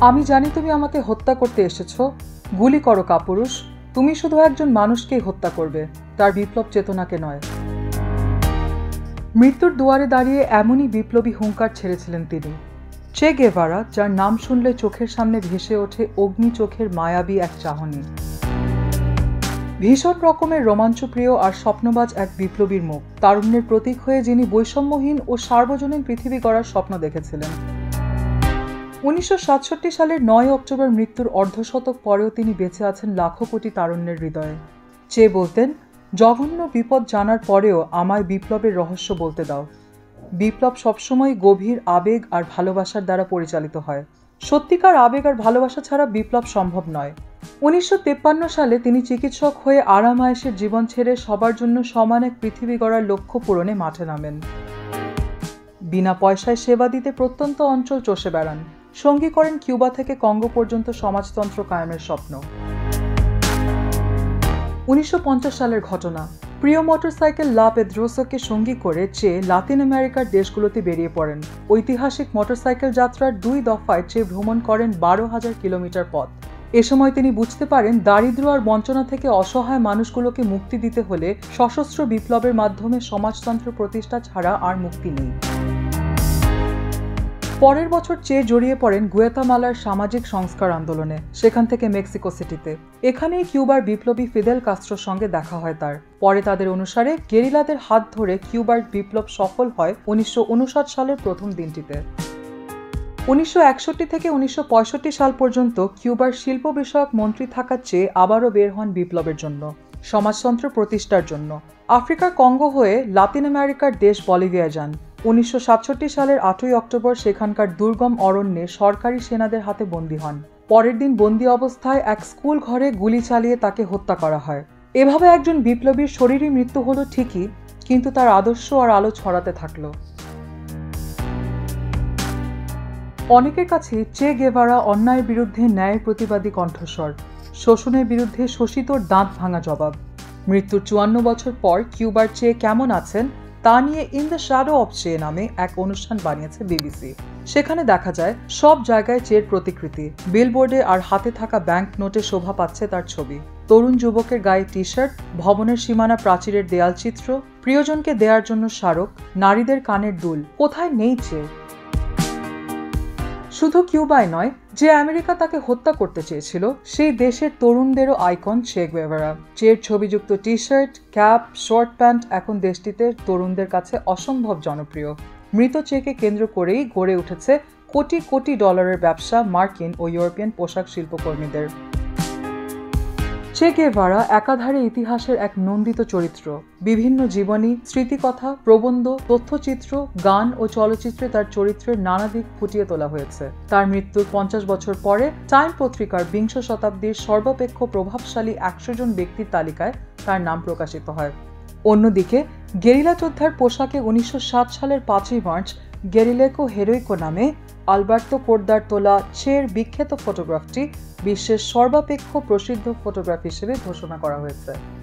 আমি জানি তুমি আমাকে হত্যা করতে এসেছ। গুলি করো কাপুরুষ। তুমি শুধু একজন মানুষকেই হত্যা করবে, তার বিপ্লব চেতনাকে নয়। মৃত্যুর দুয়ারে দাঁড়িয়ে এমনই বিপ্লবী হুঙ্কার ছেড়েছিলেন তিনি। চে গেভারা, যার নাম শুনলে চোখের সামনে ভেসে ওঠে অগ্নি চোখের মায়াবী এক চাহনি। ভীষণ রকমের রোমাঞ্চপ্রিয় আর স্বপ্নবাজ এক বিপ্লবীর মুখ। তারুণ্যের প্রতীক হয়ে যিনি বৈষম্যহীন ও সার্বজনীন পৃথিবী গড়ার স্বপ্ন দেখেছিলেন। উনিশশো সাতষট্টি সালের নয় অক্টোবর মৃত্যুর অর্ধশতক পরেও তিনি বেঁচে আছেন লাখো কোটি তারুণ্যের হৃদয়ে। চেয়ে বলতেন, জঘন্য বিপদ জানার পরেও আমায় বিপ্লবের রহস্য বলতে দাও। বিপ্লব সবসময় গভীর আবেগ আর ভালোবাসার দ্বারা পরিচালিত হয়। সত্যিকার আবেগ আর ভালোবাসা ছাড়া বিপ্লব সম্ভব নয়। উনিশশো সালে তিনি চিকিৎসক হয়ে আরাম আরামায়েশের জীবন ছেড়ে সবার জন্য সমান এক পৃথিবী গড়ার লক্ষ্য পূরণে মাঠে নামেন। বিনা পয়সায় সেবা দিতে প্রত্যন্ত অঞ্চল চষে বেড়ান। সঙ্গী করেন কিউবা থেকে কঙ্গো পর্যন্ত সমাজতন্ত্র কায়েমের স্বপ্ন। উনিশশো পঞ্চাশ সালের ঘটনা। প্রিয় মোটরসাইকেল লা পেদ্রোসোকে সঙ্গী করে চেয়ে লাতিন আমেরিকার দেশগুলোতে বেরিয়ে পড়েন। ঐতিহাসিক মোটরসাইকেল যাত্রার দুই দফায় চেয়ে ভ্রমণ করেন বারো হাজার কিলোমিটার পথ। এ সময় তিনি বুঝতে পারেন দারিদ্র আর বঞ্চনা থেকে অসহায় মানুষগুলোকে মুক্তি দিতে হলে সশস্ত্র বিপ্লবের মাধ্যমে সমাজতন্ত্র প্রতিষ্ঠা ছাড়া আর মুক্তি নেই। পরের বছর চেয়ে জড়িয়ে পড়েন গুয়েতামালার সামাজিক সংস্কার আন্দোলনে, সেখান থেকে মেক্সিকো সিটিতে। এখানেই কিউবার বিপ্লবী ফিদেল কাস্ট্রোর সঙ্গে দেখা হয় তার। পরে তাদের অনুসারে গেরিলাদের হাত ধরে কিউবার বিপ্লব সফল হয় উনিশশো উনষাট সালের প্রথম দিনটিতে। উনিশশো একষট্টি থেকে উনিশশো পঁয়ষট্টি সাল পর্যন্ত কিউবার শিল্প বিষয়ক মন্ত্রী থাকার চেয়ে আবারও বের হন বিপ্লবের জন্য, সমাজতন্ত্র প্রতিষ্ঠার জন্য। আফ্রিকার কঙ্গো হয়ে লাতিন আমেরিকার দেশ বলিভিয়া যান। উনিশশো সাতষট্টি সালের আটই অক্টোবর সেখানকার দুর্গম অরণ্যে সরকারি সেনাদের হাতে বন্দী হন। পরের দিন বন্দি অবস্থায় এক স্কুল ঘরে গুলি চালিয়ে তাকে হত্যা করা হয়। এভাবে একজন বিপ্লবীর শরীরই মৃত্যু হলো ঠিকই, কিন্তু তার আদর্শ আর আলো ছড়াতে থাকল। অনেকের কাছে চে গেভারা অন্যায়ের বিরুদ্ধে ন্যায়ের প্রতিবাদী কণ্ঠস্বর। শোষণের বিরুদ্ধে শোষিতর দাঁত ভাঙা জবাব। মৃত্যুর চুয়ান্ন বছর পর কিউবার চেয়ে কেমন আছেন? তা নিয়ে ইন দ্য শ্যাডো অফ চে নামে এক অনুষ্ঠান বানিয়েছে বিবিসি। সেখানে দেখা যায়, সব জায়গায় চের প্রতিকৃতি বিলবোর্ডে আর হাতে থাকা ব্যাংক নোটে শোভা পাচ্ছে তার ছবি। তরুণ যুবকের গায়ে টি শার্ট ভবনের সীমানা প্রাচীরের দেয়াল চিত্র, প্রিয়জনকে দেয়ার জন্য স্মারক, নারীদের কানের দুল। কোথায় নেই চেয়ে শুধু কিউবায় নয় যে আমেরিকা তাকে হত্যা করতে চেয়েছিল, সেই দেশের তরুণদেরও আইকন চেক বেভারা চের ছবিযুক্ত T shirt cap short pant এখন দেশটিতে তরুণদের কাছে অসম্ভব জনপ্রিয়। মৃত চেকে কেন্দ্র করেই গড়ে উঠেছে কোটি কোটি ডলারের ব্যবসা মার্কিন ও ইউরোপিয়ান পোশাক শিল্পকর্মীদের। চে গেভারা একাধারে ইতিহাসের এক নন্দিত চরিত্র। বিভিন্ন জীবনী, স্মৃতিকথা, প্রবন্ধ, তথ্যচিত্র, গান ও চলচ্চিত্রে তার চরিত্রের নানা দিক ফুটিয়ে তোলা হয়েছে। তার মৃত্যুর পঞ্চাশ বছর পরে টাইম পত্রিকার বিংশ শতাব্দীর সর্বাপেক্ষ প্রভাবশালী একশো জন ব্যক্তির তালিকায় তার নাম প্রকাশিত হয়। অন্যদিকে গেরিলা যোদ্ধার পোশাকে উনিশশো সাত সালের পাঁচই মার্চ গেরিলেকো হেরোইকো নামে আলবার্তো কোর্দার তোলা চের বিখ্যাত ফটোগ্রাফটি বিশ্বের সর্বাপেক্ষ প্রসিদ্ধ ফটোগ্রাফ হিসেবে ঘোষণা করা হয়েছে।